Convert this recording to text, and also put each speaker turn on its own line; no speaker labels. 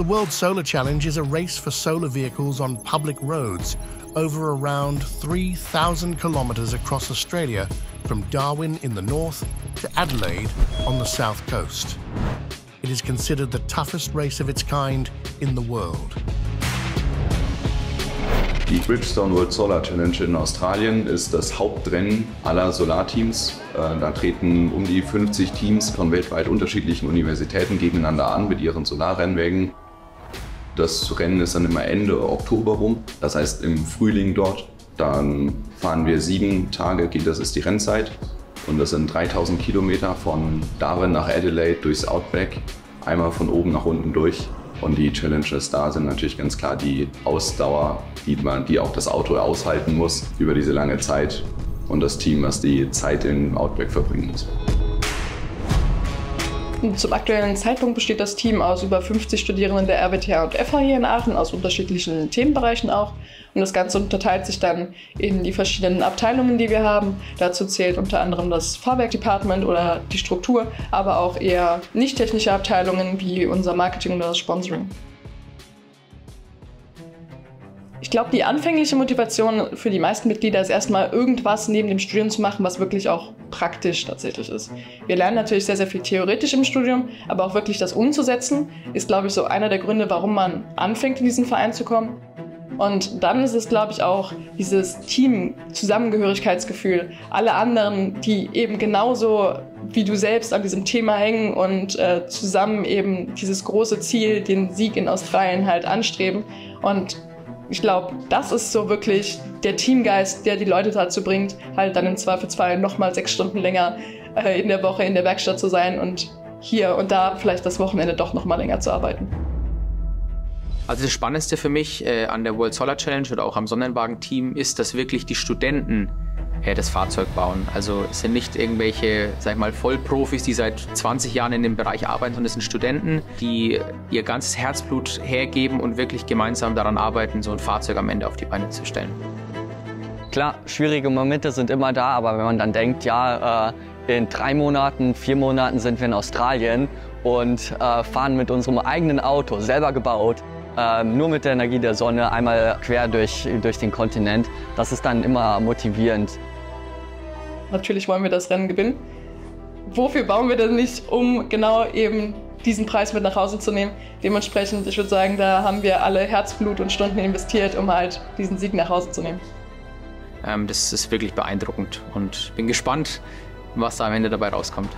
The World Solar Challenge is a race for solar vehicles on public roads over around 3,000 kilometres across Australia from Darwin in the north to Adelaide on the south coast. It is considered the toughest race of its kind in the world.
Die Bridgestone World Solar Challenge in Australien ist das Hauptrennen aller Solarteams. Äh, da treten um die 50 Teams von weltweit unterschiedlichen Universitäten gegeneinander an mit ihren Solarrennwägen. Das Rennen ist dann immer Ende Oktober rum, das heißt im Frühling dort. Dann fahren wir sieben Tage, das ist die Rennzeit. Und das sind 3000 Kilometer von Darwin nach Adelaide durchs Outback, einmal von oben nach unten durch. Und die Challenges da sind natürlich ganz klar die Ausdauer, die, man, die auch das Auto aushalten muss über diese lange Zeit und das Team, was die Zeit im Outback verbringen muss.
Zum aktuellen Zeitpunkt besteht das Team aus über 50 Studierenden der RWTH und FH hier in Aachen, aus unterschiedlichen Themenbereichen auch. Und das Ganze unterteilt sich dann in die verschiedenen Abteilungen, die wir haben. Dazu zählt unter anderem das Fahrwerkdepartment oder die Struktur, aber auch eher nicht technische Abteilungen wie unser Marketing oder das Sponsoring. Ich glaube, die anfängliche Motivation für die meisten Mitglieder ist erstmal irgendwas neben dem Studium zu machen, was wirklich auch praktisch tatsächlich ist. Wir lernen natürlich sehr, sehr viel theoretisch im Studium, aber auch wirklich das umzusetzen, ist, glaube ich, so einer der Gründe, warum man anfängt, in diesen Verein zu kommen. Und dann ist es, glaube ich, auch dieses Team-Zusammengehörigkeitsgefühl. Alle anderen, die eben genauso wie du selbst an diesem Thema hängen und äh, zusammen eben dieses große Ziel, den Sieg in Australien halt anstreben. Und ich glaube, das ist so wirklich der Teamgeist, der die Leute dazu bringt, halt dann im Zweifelsfall nochmal sechs Stunden länger äh, in der Woche in der Werkstatt zu sein und hier und da vielleicht das Wochenende doch nochmal länger zu arbeiten.
Also das Spannendste für mich äh, an der World Solar Challenge oder auch am Sonnenwagen-Team ist, dass wirklich die Studenten das Fahrzeug bauen. Also es sind nicht irgendwelche, sag ich mal, Vollprofis, die seit 20 Jahren in dem Bereich arbeiten, sondern es sind Studenten, die ihr ganzes Herzblut hergeben und wirklich gemeinsam daran arbeiten, so ein Fahrzeug am Ende auf die Beine zu stellen.
Klar, schwierige Momente sind immer da, aber wenn man dann denkt, ja, äh, in drei Monaten, vier Monaten sind wir in Australien und äh, fahren mit unserem eigenen Auto, selber gebaut, nur mit der Energie der Sonne einmal quer durch, durch den Kontinent. Das ist dann immer motivierend.
Natürlich wollen wir das Rennen gewinnen. Wofür bauen wir das nicht, um genau eben diesen Preis mit nach Hause zu nehmen? Dementsprechend, ich würde sagen, da haben wir alle Herzblut und Stunden investiert, um halt diesen Sieg nach Hause zu nehmen.
Ähm, das ist wirklich beeindruckend und bin gespannt, was da am Ende dabei rauskommt.